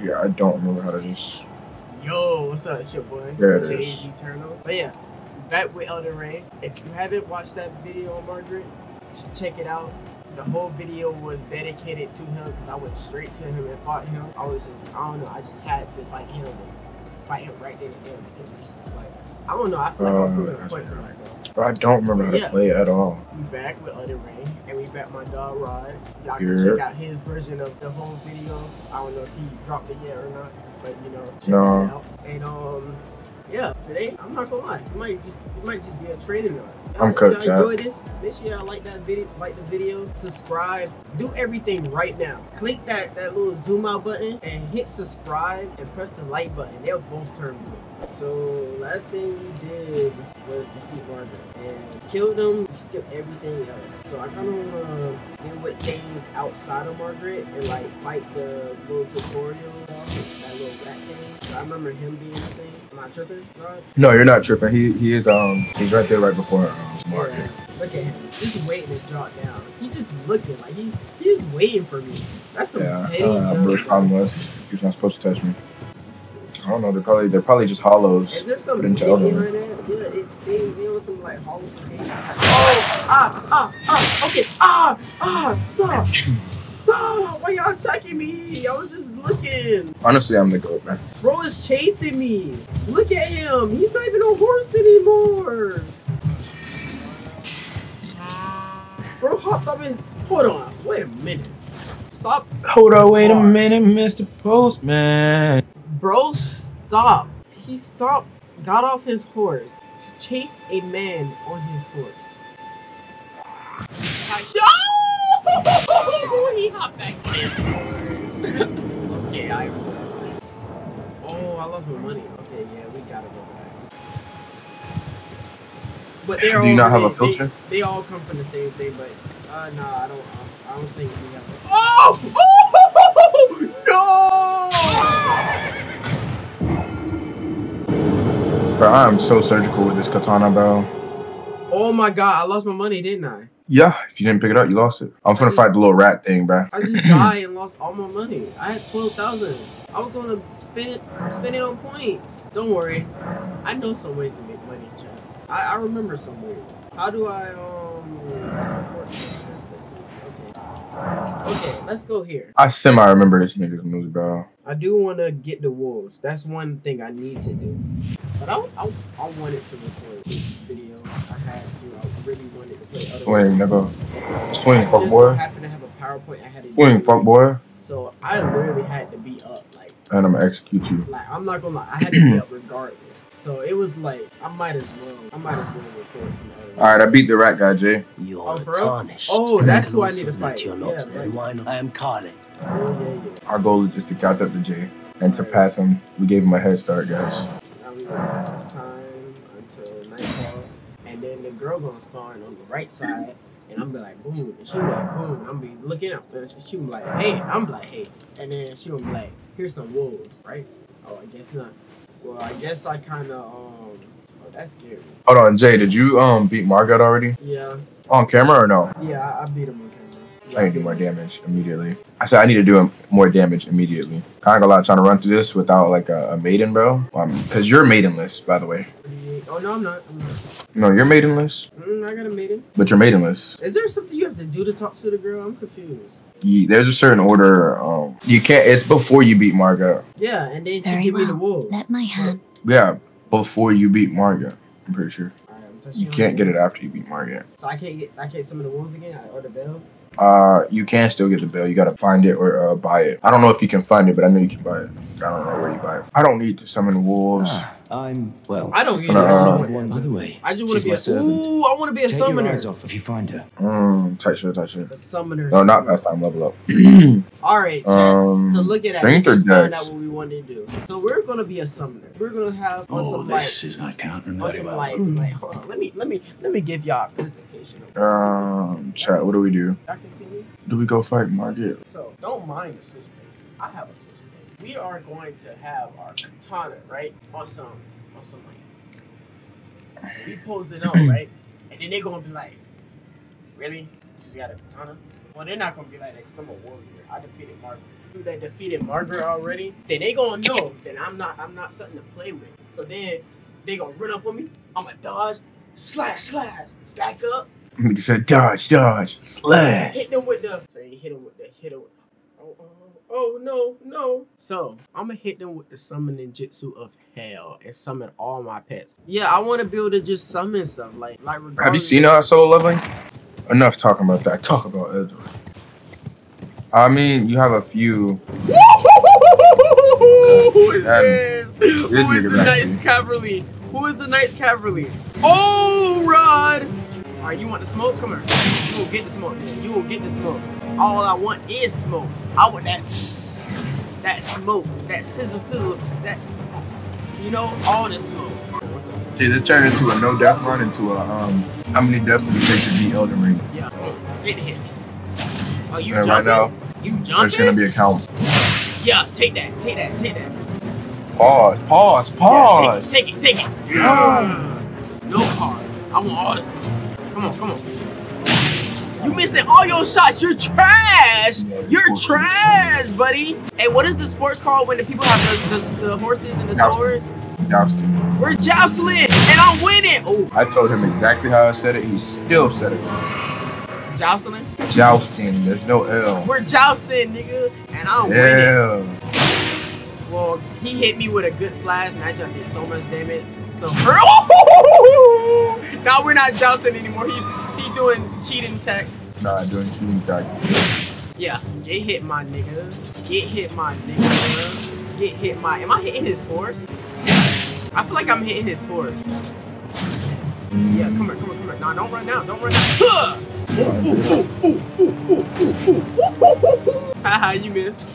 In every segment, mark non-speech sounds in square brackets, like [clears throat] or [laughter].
Yeah, I don't remember how to just. Yo, what's up? It's your boy, There it Jay is. Eternal. But yeah, back with Elden Ring. If you haven't watched that video on Margaret, you should check it out. The whole video was dedicated to him because I went straight to him and fought him. I was just, I don't know, I just had to fight him and fight him right then and there because it's just like, I don't know, I feel like Oh, I'm proving a point to myself. I don't remember how to Yeah. play at all. We back with Elden Ring and we back my dog Rod. Y'all can check out his version of the whole video. I don't know if he dropped it yet or not, but you know, check No. that out. And um, yeah, today I'm not gonna lie, it might just it might just be a training on. I'm if y'all enjoy this, make sure y'all like that video, like the video, subscribe, do everything right now. Click that that little zoom out button and hit subscribe and press the like button. They'll both turn blue. So last thing we did was defeat Margaret and kill them. We skipped everything else. So I kind of want to deal with things outside of Margaret and like fight the little tutorial boss, that little rat thing. So I remember him being a thing. Am I tripping, Rod? No, you're not tripping. He he is um he's right there right before um, Market. Yeah. Look at him, just waiting to drop down. He just looking like he he's waiting for me. That's some Yeah. petty Uh, junk. Bruce problem was he was not supposed to touch me. I don't know. They're probably they're probably just hollows. Is there some Put into hit Elden behind that? Yeah, it, they, they was some like holification. Oh, ah, ah, ah, okay, ah, ah, stop, stop. Why y'all attacking me? I was just looking. Honestly, I'm the goat, man. Bro is chasing me. Look at him. He's not even a horse anymore. Bro hopped up his. Hold on. Wait a minute. Stop. Hold on, wait a minute, Mr. Postman. Bro, stop. He stopped, got off his horse to chase a man on his horse. Oh! [laughs] he hopped back on his horse. okay, I. Oh, I lost my money. Okay, yeah, we gotta go back. But they're Do all. you not have a filter? They, they all come from the same thing, but uh, no, I don't. I don't think we have. A, oh! [laughs] No! Bro, I am so surgical with this katana, bro. Oh my god, I lost my money, didn't I? Yeah, if you didn't pick it up, you lost it. I'm finna fight the little rat thing, bro. I just [clears throat] died and lost all my money. I had twelve thousand. I was gonna spend it, spend it on points. Don't worry, I know some ways to make money, chat. I, I remember some ways. How do I um teleport to places? Okay, okay, let's go here. I semi remember this nigga's moves, bro. I do want to get the wolves. That's one thing I need to do. But I, I, I wanted to record this video. I had to. I really wanted to play other Swing, nigga. Swing, I fuck just so boy. happened to have a PowerPoint I had to Swing, do. fuck boy. So I literally had to be up. Like, And I'm gonna execute you. like I'm not gonna lie, I had to be up regardless. So it was like I might as well. I might as well record some other. Alright, I beat the rat guy, Jay. You Oh, are for tarnished. Oh, that's who I need to fight. You're not Yeah, and why? I am Carlin. Oh yeah, yeah. Our goal is just to catch up to Jay. And to pass him, we gave him a head start, guys. Now we gonna pass time until nightfall, and then the girl gonna spawn on the right side, and I'm be like boom, and she be like boom. I'm be looking up, and she be like hey, I'm be like hey, and then she be like here's some wolves, right? Oh, I guess not. Well, I guess I kind of um. Oh, that's scary. Hold on, Jay, did you um beat Margaret already? Yeah, On camera or no? yeah, I, I beat him on camera. I need to do more damage immediately. I said I need to do um, more damage immediately. Kinda got a lot trying to run through this without like a, a maiden, bro. Um, Cause you're maidenless, by the way. Oh no, I'm not. I'm not. No, you're maidenless, Mm, I got a maiden. but you're maidenless. Is there something you have to do to talk to the girl? I'm confused. You, there's a certain order. Um, you can't. It's before you beat Margaret. Yeah, and then she Very give me the wolves. Let my hand. Yeah, before you beat Margaret. I'm pretty sure. Alright, I'm You can't get it after you beat Margaret. So I can't get I can't summon the wolves again or the bell. Uh, you can still get the bill. You gotta find it or uh, buy it. I don't know if you can find it, but I know you can buy it. I don't know where you buy it. I don't need to summon wolves. Ah, I'm well. I don't either. I uh, want- By the way, I just want to be a servant. ooh. I want to be a Take your summoner. eyes off if you find her. Mm, tight shit, tight shit. The summoner. No, not summoner. that time. Level up. [clears throat] All right, chat. um, so look at that. We strength or just found out what we wanted to do. So we're gonna be a summoner. We're gonna have Oh, some like this is I can't on remember. some well. like like hold on. Let me let me let me give y'all a presentation. Of Um, chat. What do we do? Y'all can see me. Do we go fight Margaret? So don't mind the switchblade. I have a switchblade. We are going to have our katana right on some on some like we pose it on right, and then they're gonna be like, really? You just got a katana? Well, they're not gonna be like that because I'm a warrior. I defeated Margaret. dude that defeated Margaret already, then they gonna know that I'm not I'm not something to play with. So then they gonna run up on me. I'ma dodge, slash, slash, back up, Nigga said dodge, dodge, slash. hit them with the. So you hit them with the hit them. With, oh, oh, oh no no. So I'm gonna hit them with the summoning jutsu of hell and summon all my pets. Yeah, I want to be able to just summon stuff like like. Have you seen uh, solo leveling? Enough talking about that. Talk about Edward. I mean, you have a few. Who is this? Who is the Night's Cavalry? Who is the Night's Cavalry? Oh, Rod! Alright, you want the smoke? Come here. You will get the smoke, man. You will get the smoke. All I want is smoke. I want that [sniffs] that smoke, that sizzle sizzle, that you know, all the smoke. See, this turned into a no death run into a um. How many deaths do you take to beat Elden Ring? Yeah. Get hit. Oh, you And jumping? right now, you there's gonna be a count. yeah, take that, take that, take that. Pause. Pause. Yeah, Pause. take it, take it, take it. Yeah. No pause. I want all the smoke. Come on, come on. You missing all your shots. You're trash. You're trash, buddy. Hey, what is the sports called when the people have the, the, the horses and the swords? Jousting. We're joustling, and I'm winning. Oh, I told him exactly how I said it. He still said it. joustling. Jousting. There's no L. We're jousting, nigga, and I'm winning. Yeah. Well, he hit me with a good slash, and I just did so much damage. So [laughs] now we're not jousting anymore. He's he doing cheating text. Nah, doing cheating tactics. Yeah, get hit, my nigga. Get hit, my nigga. Get hit, my. Am I hitting his horse? I feel like I'm hitting his horse. Yeah, come here, come here, come here. Nah, don't run now. Don't run now. Haha, you missed.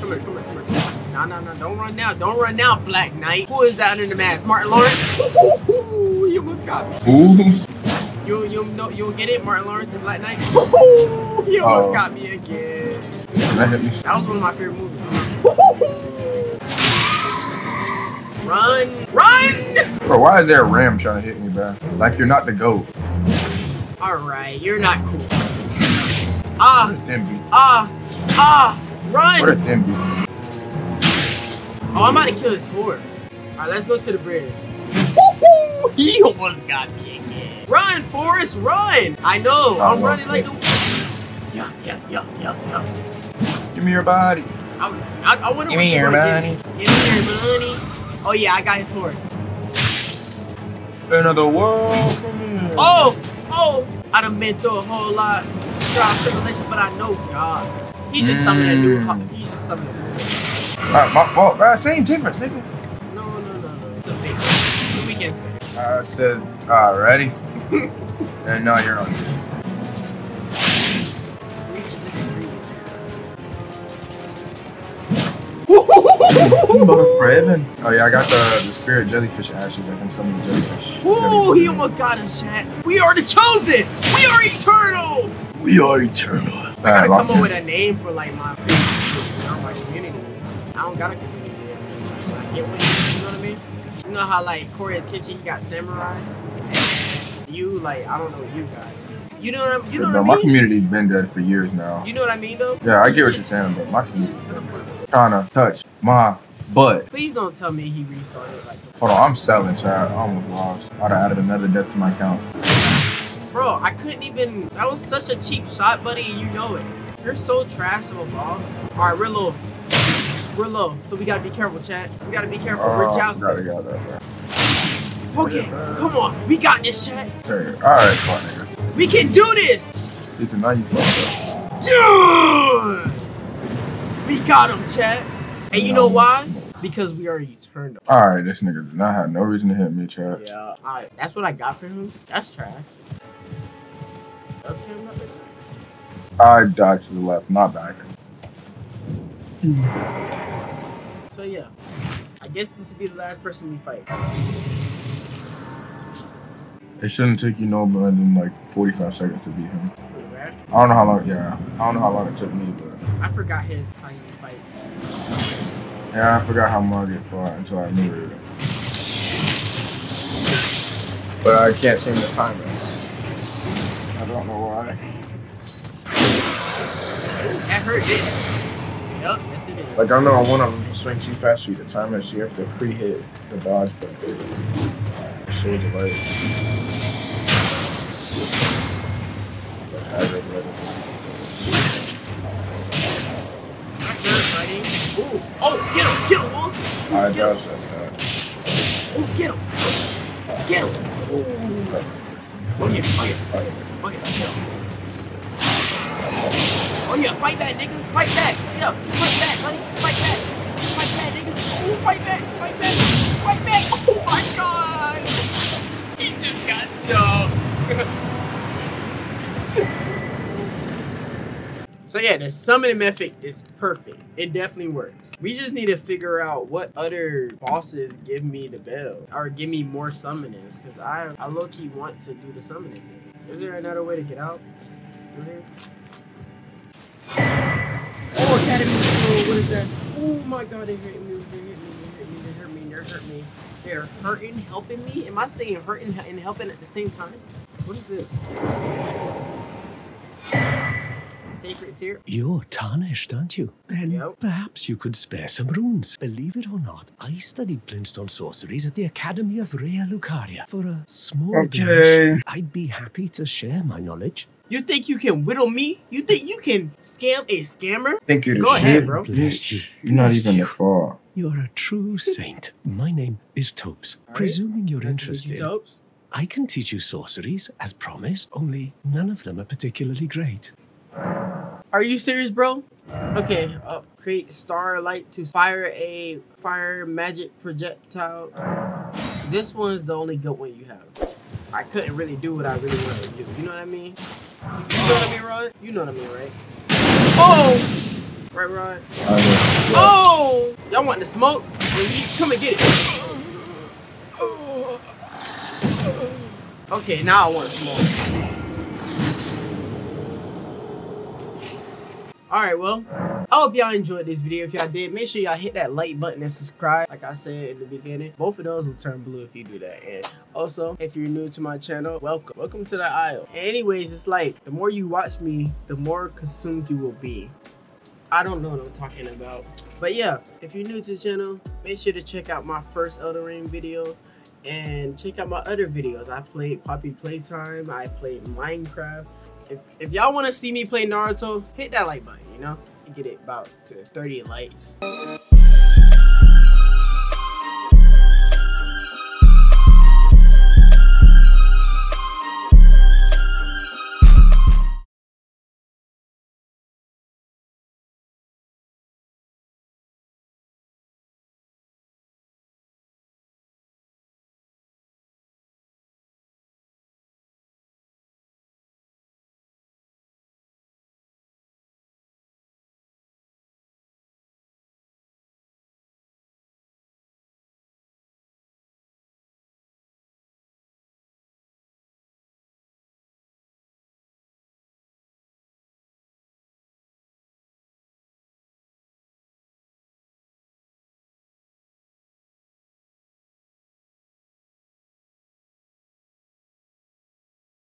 Come here, come here, come here. Nah, nah, nah. Don't run now. Don't run now, Black Knight. Who is that under the mask? Martin Lawrence? You almost got me. Ooh. You you know you'll get it, Martin Lawrence and Black Knight. [laughs] he almost Oh. got me again. That me. That was one of my favorite movies. Run! Run! Bro, why is there a ram trying to hit me, bro? Like you're not the goat. Alright, you're not cool. Ah, Where's ah, ah, Where's run! Thimby? Oh, I'm about to kill his horse. Alright, let's go to the bridge. [laughs] he almost got me again. Run, Forrest, run! I know, I'm Oh, running like okay. the. Yeah, yeah, yeah, yeah, yeah. Give me your body. I, I, I wonder Give what me you your gonna money. Give me. Give me your money. Oh yeah, I got his horse. Another world from me. Oh, oh, I done been through a whole lot of trial tribulation, but I know God. He's just something that new. Mm. He's just something that Ah, my fault, bro. Same difference, nigga. No, no, no, no. It's a big. The weekend's better. I said, alright, ready? [laughs] and now you're on. We can disagree with Raven. Oh yeah, I got the, the spirit jellyfish ashes. I can summon the jellyfish. you. Ooh, he almost got us, chat. We are the chosen. We are eternal. We are eternal. I gotta come up with a name for like my two, you know, my community. I don't got a community yet. When I get one, you know what I mean? You know how like Korea's Kitchen, he got samurai, you like I don't know what you got. You know what I'm, you know Bro, what my I mean? community's been dead for years now. You know what I mean though? Yeah, I get what you're saying, but my community's dead. Trying to touch my butt. Please don't tell me he restarted like. Hold on, I'm selling, chat. I almost lost. I'd have added another death to my count. Bro, I couldn't even. That was such a cheap shot, buddy, and you know it. You're so trash of a boss. All right, we're low. We're low, so we gotta be careful, chat. We gotta be careful. we're Oh, jousting. gotta go there, bro. Okay, come on. We got this, chat. Sorry. Alright, come on, nigga. We can do this. You fucked up. Yes! We got him, chat. And you know why? Because we are eternal. Alright, this nigga does not have no reason to hit me, chat. Yeah, alright. That's what I got for him. That's trash. Okay, I'm not. I dodged to the left, not back. So yeah, I guess this would be the last person we fight. It shouldn't take you no more than like 45 seconds to beat him. I don't know how long, yeah. I don't know how long it took me, but I forgot his tiny fights. yeah, I forgot how Margaret fought until I knew it. But I can't seem to time it. I don't know why. That hurt, didn't it? Yup, yes it Like I know I want to swing too fast for you to time it, so you have to pre-hit the dodge button. Show the light. The hazard level. Bird fighting. Ooh. Oh, get him, get him. Ooh, I get him. dodged that. Ooh, get him. Get him. Ooh. Oh yeah, oh yeah, oh yeah, get him. Oh yeah, fight back, nigga. Fight back. Yeah, fight back, buddy. Fight back. Fight back, nigga. Ooh, fight back, fight back, fight back. Oh my god. He just got jumped. [laughs] So yeah, the summoning method is perfect. It definitely works. We just need to figure out what other bosses give me the bell or give me more summonings because I, I low key want to do the summoning. Is there another way to get out? Through here? Oh, Academy School, what is that? Oh my god, they hurt me, they hit me, they hurt me, they hurt me, they hurt me. They're hurting, helping me? Am I saying hurting and helping at the same time? What is this? Sacred tier? You're tarnished, aren't you? Then Yep. perhaps you could spare some runes. Believe it or not, I studied Glintstone sorceries at the Academy of Raya Lucaria. For a small Okay. donation, I'd be happy to share my knowledge. You think you can whittle me? You think you can scam a scammer? Thank you're Go shit, ahead, bro. Bless you. You're not even you. the. You're a true saint. My name is Thops. Alright. Presuming you're Nice to you, interested, Thops. I can teach you sorceries as promised, only none of them are particularly great. Are you serious, bro? Okay, uh, create starlight to fire a fire magic projectile. This one's the only good one you have. I couldn't really do what I really wanted to do. You know what I mean? You know what I mean, Rod? You know what I mean, right? Oh! Right, Rod? Yeah. Oh! Y'all want the smoke? Come and get it. Okay, now I want to smoke. Alright, well, I hope y'all enjoyed this video. If y'all did, make sure y'all hit that like button and subscribe. Like I said in the beginning, both of those will turn blue if you do that. And also, if you're new to my channel, welcome. Welcome to the aisle. Anyways, it's like, the more you watch me, the more consumed you will be. I don't know what I'm talking about. But yeah, if you're new to the channel, make sure to check out my first Elden Ring video and check out my other videos. I played Poppy Playtime, I played Minecraft. If, if y'all want to see me play Naruto, hit that like button, you know? You get it about to 30 likes.